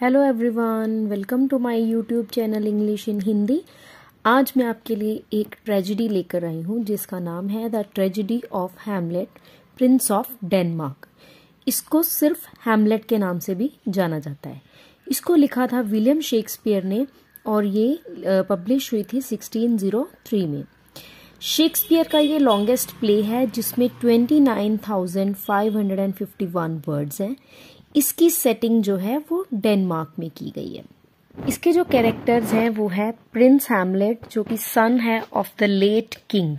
Hello everyone welcome to my YouTube channel English in Hindi आज मैं आपके लिए एक ट्रेजिडी लेकर आई हूँ जिसका नाम है the tragedy of Hamlet prince of Denmark इसको सिर्फ़ हैमलेट के नाम से भी जाना जाता है। इसको लिखा था विलियम शेक्सपियर ने और ये पब्लिश हुई थी 1603 में। शेक्सपियर का ये लॉन्गेस्ट प्ले है जिसमें 29,551 वर्ड्स हैं। इसकी सेटिंग जो है वो डेनमार्क में की गई है। इसके जो कैरेक्टर्स हैं, वो है प्रिंस हैमलेट जो कि सन है of the late king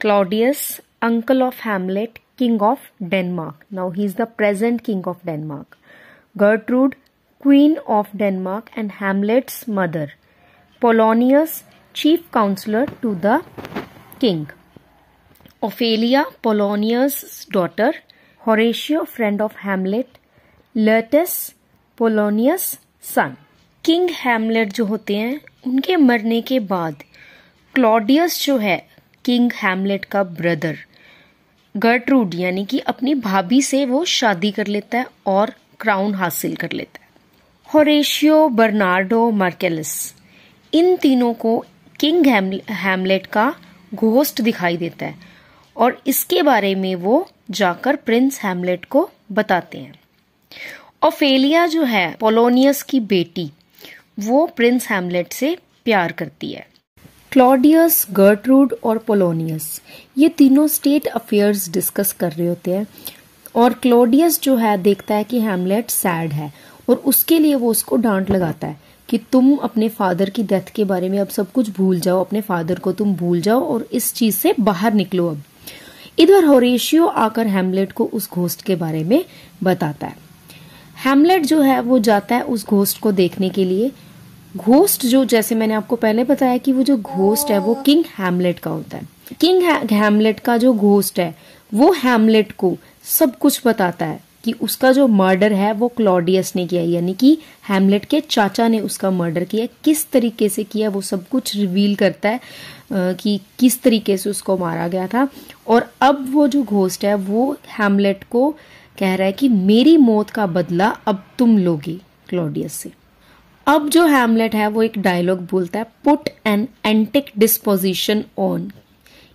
Claudius uncle of Hamlet king of Denmark now he is the present king of Denmark Gertrude queen of Denmark and Hamlet's mother Polonius chief counsellor to the king Ophelia Polonius daughter Horatio friend of Hamlet Laertes Polonius son king Hamlet जो होते हैं, उनके मरने के बाद Claudius जो है king Hamlet का ब्रदर गर्ट्रूड यानी कि अपनी भाभी से वो शादी कर लेता है और क्राउन हासिल कर लेता है। होरेशियो बर्नार्डो मार्केलिस इन तीनों को किंग हैमलेट का घोस्ट दिखाई देता है और इसके बारे में वो जाकर प्रिंस हैमलेट को बताते हैं। ओफेलिया जो है, पोलोनियस की बेटी, वो प्रिंस हैमलेट से प्यार करती है। क्लॉडियस, गर्ट्रूड और पोलोनियस, ये तीनों स्टेट अफेयर्स डिस्कस कर रहे होते हैं। और क्लॉडियस जो है, देखता है कि हैमलेट सैड है और उसके लिए वो उसको डांट लगाता है कि तुम अपने फादर की डेथ के बारे में अब सब कुछ भूल जाओ, अपने फादर को तुम भूल जाओ और इस चीज़ से बाहर निकलो अब। इधर होरेशियो आकर हैमलेट को उस घोस्ट के बारे में बताता है। हैमलेट जो है, वो जाता है उस घोस्ट को देखने के लिए। घोस्ट जो, जैसे मैंने आपको पहले बताया कि वो जो घोस्ट है, वो किंग हैमलेट का होता है। किंग हैमलेट का जो घोस्ट है, वो हैमलेट को सब कुछ बताता है कि उसका जो मर्डर है, वो क्लॉडियस ने किया यानी कि हेमलेट के चाचा ने उसका मर्डर किया किस तरीके से किया वो सब कुछ रिवील करता है कि किस तरीके से उसको मारा गया था। और अब वो जो घोस्ट है, वो हैमलेट को कह रहा है कि मेरी मौत का बदला अब तुम लोगे, क्लोडियस से। अब जो हैमलेट है, वो एक डायलॉग बोलता है put an antic disposition on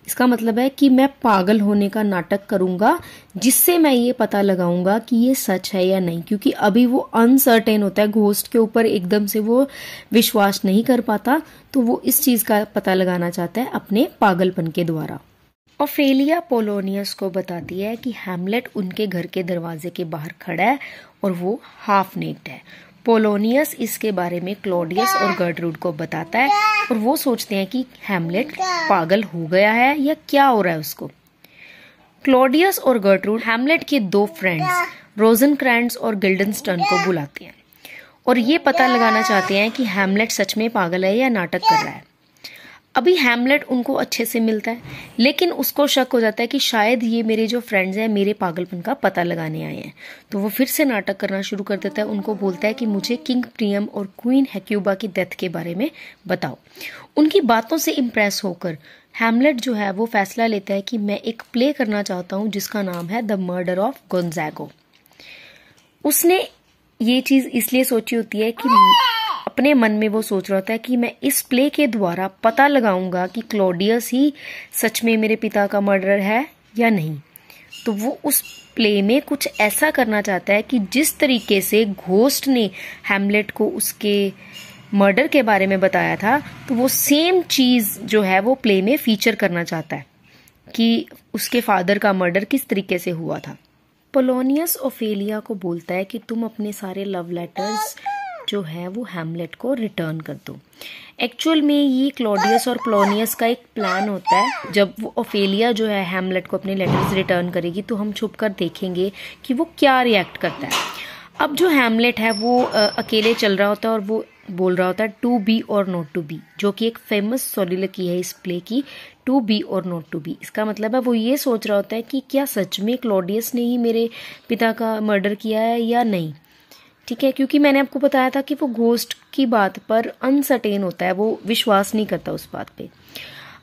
इसका मतलब है कि मैं पागल होने का नाटक करूँगा, जिससे मैं ये पता लगाऊँगा कि ये सच है या नहीं, क्योंकि अभी वो अनसर्टेन होता है घोस्ट के ऊपर एकदम से वो विश्वास नहीं कर पाता तो वो इस चीज़ का पता लगाना चाहता है अपने पागलपन के द्वारा। ओफेलिया पोलोनियस को बताती है कि हैमलेट उनके घर के दरवाजे के बाहर खड़ा है और वो हाफ़ नेक्ड है। पोलोनियस इसके बारे में क्लोडियस और गर्ड्रूड को बताता है और वो सोचते हैं कि हैमलेट पागल हो गया है या क्या हो रहा है उसको। क्लोडियस और गर्ट्रूड हैमलेट के दो फ्रेंड्स रोजन क्रैंड्स और गिल्डन गिल्डनस्टन को बुलाते हैं। और ये पता लगाना चाहते हैं कि हैमलेट सच में पागल है या नाटक कर रहा है। अभी हैमलेट उनको अच्छे से मिलता है, लेकिन उसको शक हो जाता है कि शायद ये मेरे जो फ्रेंड्स हैं, मेरे पागलपन का पता लगाने आए हैं। तो वो फिर से नाटक करना शुरू कर देता है, उनको बोलता है कि मुझे किंग प्रियम और क्वीन हैक्यूबा की डेथ के बारे में बताओ। उनकी बातों से इम्प्रेस होकर हैमलेट जो है, वो फैसला लेता है कि मैं एक प्ले करना चाहता हूँ, जिसका नाम है द मर्डर ऑफ़ गोन्जैगो उसने ये चीज़ इसलिए सोची होती है कि अपने मन में वो सोच रहा था कि मैं इस प्ले के द्वारा पता लगाऊँगा कि क्लोडियस ही सच में मेरे पिता का मर्डर है या नहीं। तो वो उस प्ले में कुछ ऐसा करना चाहता है कि जिस तरीके से घोस्ट ने हैमलेट को उसके मर्डर के बारे में बताया था तो वो सेम चीज़ जो है वो प्ले में फीचर करना चाहता है कि उसके फादर का मर्डर किस तरीके से हुआ था। पोलोनियस ओफेलिया को बोलता है कि तुम अपने सारे लव लेटर्स जो है वो हैमलेट को रिटर्न कर दो। एक्चुअल में ये क्लोडियस और प्लोनियस का एक प्लान होता है। जब वो ओफेलिया जो है हैमलेट को अपने लेटर्स रिटर्न करेगी तो हम छुप कर देखेंगे कि वो क्या रिएक्ट करता है। अब जो हैमलेट है वो आ, अकेले चल रहा होता है और वो बोल रहा होता है टू बी और नॉट टू बी जो कि एक फ़ेमस सोलिलकी है इस प्ले की टू बी और नॉट टू बी इसका मतलब है वो ये सोच रहा होता है कि क्या सच में क्लोडियस ने ही मेरे पिता का मर्डर किया है या नहीं। ठीक है, क्योंकि मैंने आपको बताया था कि वो घोस्ट की बात पर अनसर्टेन होता है, वो विश्वास नहीं करता उस बात पे।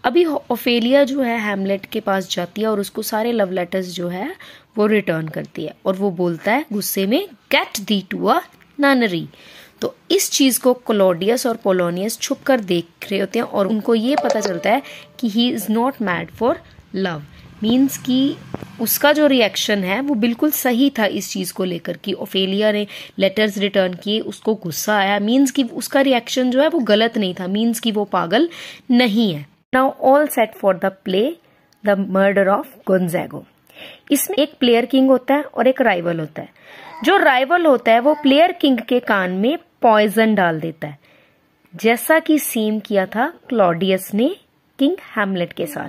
अभी ओफेलिया जो है हेमलेट के पास जाती है और उसको सारे लव लेटर्स जो है, वो रिटर्न करती है और वो बोलता है, गुस्से में गेट दी टू अ ननरी तो इस चीज़ को क्लोडियस और पोलोनियस छुप कर देख रहे होते हैं और उनको ये पता चलता है कि he is not mad for love means कि उसका जो रिएक्शन है, वो बिल्कुल सही था इस चीज़ को लेकर कि ओफेलिया ने लेटर्स रिटर्न किए, उसको गुस्सा आया। मीन्स कि उसका रिएक्शन जो है, वो गलत नहीं था। मीन्स कि वो पागल नहीं है। Now all set for the play the murder of Gonzago इसमें एक प्लेयर किंग होता है और एक राइवल होता है। जो राइवल होता है, वो प्लेयर किंग के कान में पॉइजन डाल देता है। जैसा कि सीम किया था क्लॉडियस ने किंग हैमलेट के साथ।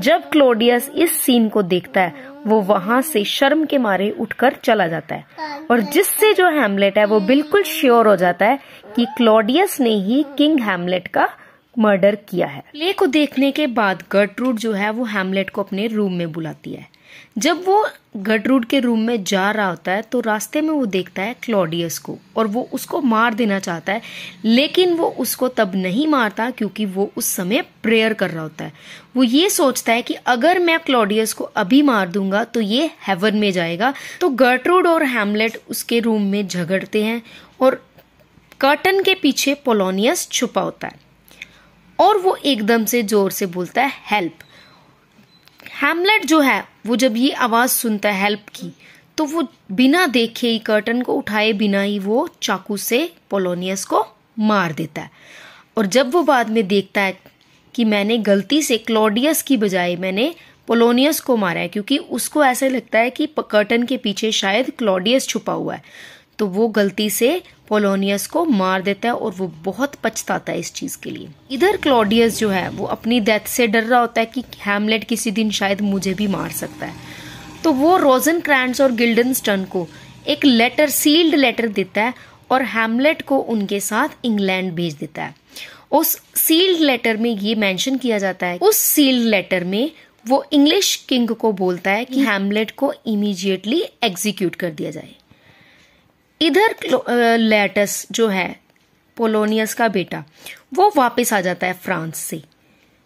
जब क्लोडियस इस सीन को देखता है, वो वहाँ से शर्म के मारे उठकर चला जाता है। और जिससे जो हैमलेट है, वो बिल्कुल श्योर हो जाता है कि क्लोडियस ने ही किंग हैमलेट का मर्डर किया है। प्ले को देखने के बाद गर्ट्रूड जो है, वो हैमलेट को अपने रूम में बुलाती है। जब वो गटरूड के रूम में जा रहा होता है तो रास्ते में वो देखता है क्लॉडियस को, और वो उसको मार देना चाहता है, लेकिन वो उसको तब नहीं मारता क्योंकि वो उस समय प्रेयर कर रहा होता है। वो ये सोचता है कि अगर मैं क्लॉडियस को अभी मार दूँगा तो ये हेवन में जाएगा। तो गर्ट्रूड और हैमलेट उसके रूम में झगड़ते हैं, और कर्टन के पीछे पोलोनियस छुपा होता है, और वो एकदम से ज़ोर से बोलता है, हेल्प। हैमलेट जो है, वो जब ये आवाज़ सुनता है हेल्प की तो वो बिना देखे ही कर्टन को उठाए, बिना ही वो चाकू से पोलोनियस को मार देता है। और जब वो बाद में देखता है कि मैंने गलती से क्लोडियस की बजाय मैंने पोलोनियस को मारा है, क्योंकि उसको ऐसे लगता है कि कर्टन के पीछे शायद क्लोडियस छुपा हुआ है तो वो गलती से पोलोनियस को मार देता है और वो बहुत पछताता है इस चीज़ के लिए। इधर क्लोडियस जो है वो अपनी डेथ से डर रहा होता है कि हैमलेट किसी दिन शायद मुझे भी मार सकता है। तो वो रोजन क्रैंड्स और गिल्डन स्टन को एक लेटर सील्ड लेटर देता है और हैमलेट को उनके साथ इंग्लैंड भेज देता है। उस सील्ड लेटर में ये मेंशन किया जाता है। उस सील्ड लेटर में वो इंग्लिश किंग को बोलता है कि हैमलेट को इमीजिएटली एग्जीक्यूट कर दिया जाए। इधर लेटस जो है, पोलोनियस का बेटा, वो वापस आ जाता है फ्रांस से।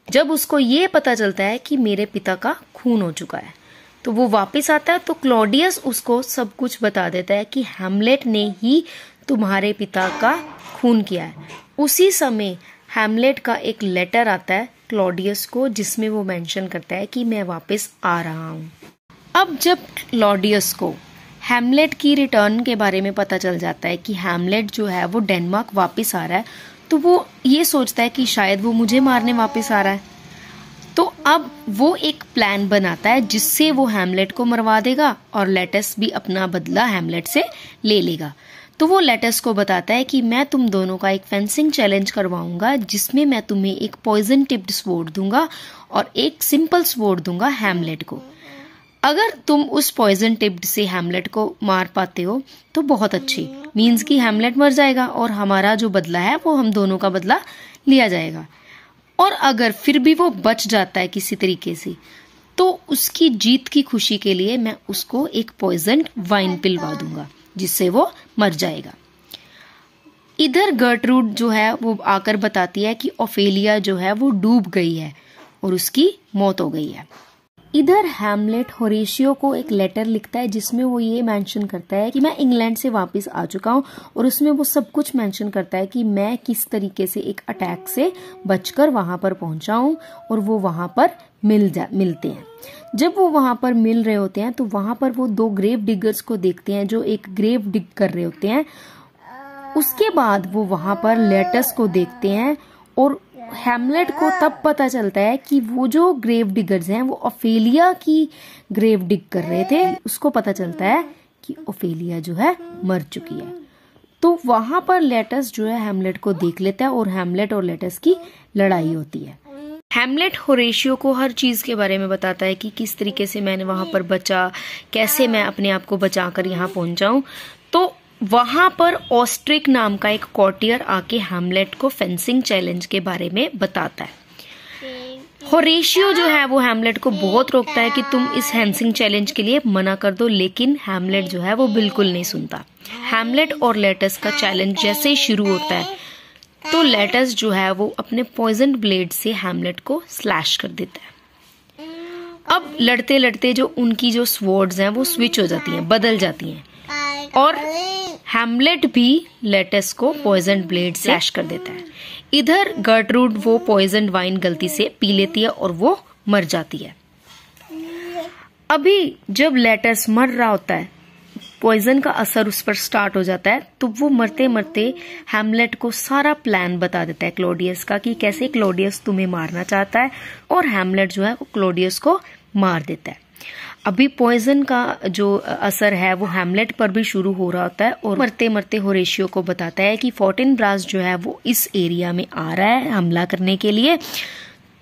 जब उसको ये पता चलता है कि मेरे पिता का खून हो चुका है तो वो वापस आता है तो क्लोडियस उसको सब कुछ बता देता है कि हैमलेट ने ही तुम्हारे पिता का खून किया है। उसी समय हैमलेट का एक लेटर आता है क्लोडियस को, जिसमें वो मेंशन करता है कि मैं वापस आ रहा हूँ। अब जब क्लोडियस को हैमलेट की रिटर्न के बारे में पता चल जाता है कि हैमलेट जो है, वो डेनमार्क वापस आ रहा है। तो वो ये सोचता है कि शायद वो मुझे मारने वापस आ रहा है। तो अब वो एक प्लान बनाता है जिससे वो हैमलेट को मरवा देगा और लेटस भी अपना बदला हैमलेट से ले लेगा। तो वो लेटस को बताता है कि मैं तुम दोनों का एक फेंसिंग चैलेंज करवाऊँगा, जिसमें मैं तुम्हें एक पॉइजन टिप्ड स्वोर्ड दूँगा और एक सिंपल स्वोर्ड दूँगा हैमलेट को। अगर तुम उस पॉइजन टिप्ड से हैमलेट को मार पाते हो तो बहुत अच्छी। मीन्स कि हैमलेट मर जाएगा और हमारा जो बदला है, वो हम दोनों का बदला लिया जाएगा। और अगर फिर भी वो बच जाता है किसी तरीके से तो उसकी जीत की खुशी के लिए मैं उसको एक पॉइजन वाइन पिलवा दूँगा, जिससे वो मर जाएगा। इधर गर्टरूड जो है, वो आकर बताती है कि ओफेलिया जो है, वो डूब गई है और उसकी मौत हो गई है। इधर हैमलेट होरेशियो को एक लेटर लिखता है जिसमें वो ये मेंशन करता है कि मैं इंग्लैंड से वापस आ चुका हूँ और उसमें वो सब कुछ मेंशन करता है कि मैं किस तरीके से एक अटैक से बचकर वहाँ पर पहुँचा हूँ और वो वहाँ पर मिल जा, मिलते हैं। जब वो वहाँ पर मिल रहे होते हैं तो वहाँ पर वो दो ग्रेव डिगर्स को देखते हैं जो एक ग्रेव डिग कर रहे होते हैं। उसके बाद वो वहाँ पर लेटस को देखते हैं और हैमलेट को तब पता चलता है कि वो जो ग्रेव डिगर्स हैं वो ओफेलिया की ग्रेव डिग कर रहे थे। उसको पता चलता है कि ओफेलिया जो है मर चुकी है। तो वहाँ पर लेटस जो है हेमलेट को देख लेता है और हेमलेट और लेटस की लड़ाई होती है। हेमलेट होरेशियो को हर चीज़ के बारे में बताता है कि किस तरीके से मैंने वहाँ पर बचा कैसे मैं अपने आप को बचाकर यहाँ पहुंचाऊं। तो वहाँ पर ऑस्ट्रिक नाम का एक कॉटियर आके हैमलेट को फेंसिंग चैलेंज के बारे में बताता है। होरेशियो जो है, वो हैमलेट को बहुत रोकता है कि तुम इस हैंसिंग चैलेंज के लिए मना कर दो, लेकिन हैमलेट जो है, वो बिल्कुल नहीं सुनता। हैमलेट और लेटस का चैलेंज जैसे ही शुरू होता है तो लेटस जो है, वो अपने पॉइजन ब्लेड से हैमलेट को स्लैश कर देता है। अब लड़ते लड़ते जो उनकी जो स्वर्ड्स हैं, वो स्विच हो जाती हैं, बदल जाती हैं। और हैमलेट भी लेटस को पॉइजन ब्लेड से कर देता है। इधर गर्टरूड वो पॉइजन वाइन गलती से पी लेती है और वो मर जाती है। अभी जब लेटस मर रहा होता है पॉइजन का असर उस पर स्टार्ट हो जाता है तो वो मरते मरते हैमलेट को सारा प्लान बता देता है क्लोडियस का कि कैसे क्लोडियस तुम्हें मारना चाहता है और हैमलेट जो है वो क्लोडियस को मार देता है। अभी पॉइजन का जो असर है, वो हैमलेट पर भी शुरू हो रहा होता है और मरते मरते होरेशियो को बताता है कि फोर्टिन ब्रास जो है, वो इस एरिया में आ रहा है हमला करने के लिए।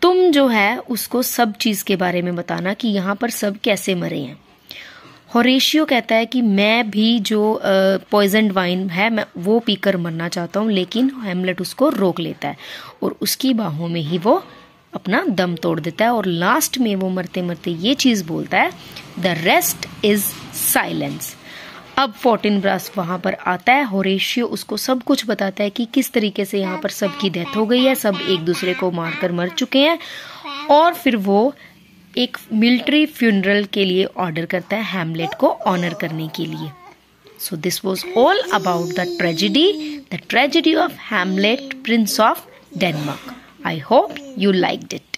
तुम जो है, उसको सब चीज़ के बारे में बताना कि यहाँ पर सब कैसे मरे हैं। होरेशियो कहता है कि मैं भी जो पॉइजन वाइन है, मैं वो पीकर मरना चाहता हूँ, लेकिन हेमलेट उसको रोक लेता है और उसकी बाहों में ही वो अपना दम तोड़ देता है और लास्ट में वो मरते मरते ये चीज़ बोलता है द रेस्ट इज़ साइलेंस अब फोर्टिन ब्रास वहाँ पर आता है होरेशियो उसको सब कुछ बताता है कि किस तरीके से यहाँ पर सबकी डेथ हो गई है, सब एक दूसरे को मारकर मर चुके हैं और फिर वो एक मिलिट्री फ्यूनरल के लिए ऑर्डर करता है हेमलेट को ऑनर करने के लिए। So this was all about the tragedy the tragedy of Hamlet prince of Denmark I hope you like it